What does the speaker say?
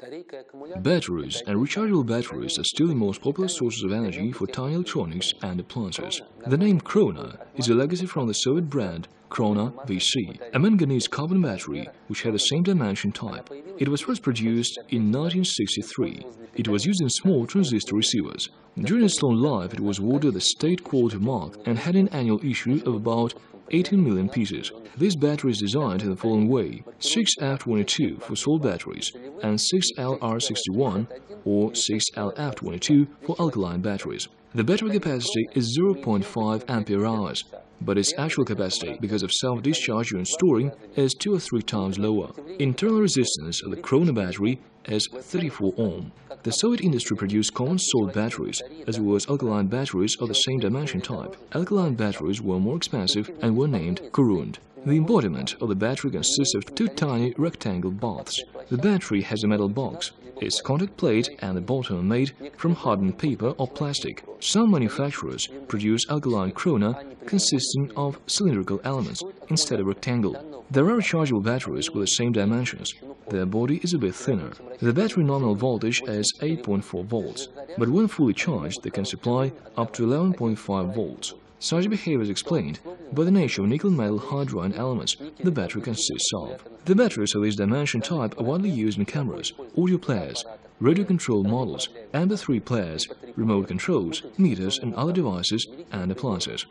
Batteries and rechargeable batteries are still the most popular sources of energy for tiny electronics and appliances. The name Krona is a legacy from the Soviet brand Krona VC, a manganese carbon battery which had the same dimension type. It was first produced in 1963. It was used in small transistor receivers. During its long life, it was awarded the State Quality Mark and had an annual issue of about 18 million pieces. This battery is designed in the following way 6F22 for salt batteries and 6LR61 or 6LF22 for alkaline batteries. The battery capacity is 0.5 ampere hours, but its actual capacity, because of self-discharge during storing, is two or three times lower. Internal resistance of the Krona battery is 34 ohm. The Soviet industry produced common salt batteries, as well as alkaline batteries of the same dimension type. Alkaline batteries were more expensive and were named Korund. The embodiment of the battery consists of two tiny rectangle baths. The battery has a metal box. Its contact plate and the bottom are made from hardened paper or plastic. Some manufacturers produce alkaline krona consisting of cylindrical elements instead of rectangle. There are rechargeable batteries with the same dimensions. Their body is a bit thinner. The battery nominal voltage is 8.4 volts, but when fully charged they can supply up to 11.5 volts. Such behavior is explained by the nature of nickel metal hydride elements the battery consists of. The batteries of this dimension type are widely used in cameras, audio players, radio control models, MP3 players, remote controls, meters and other devices and appliances.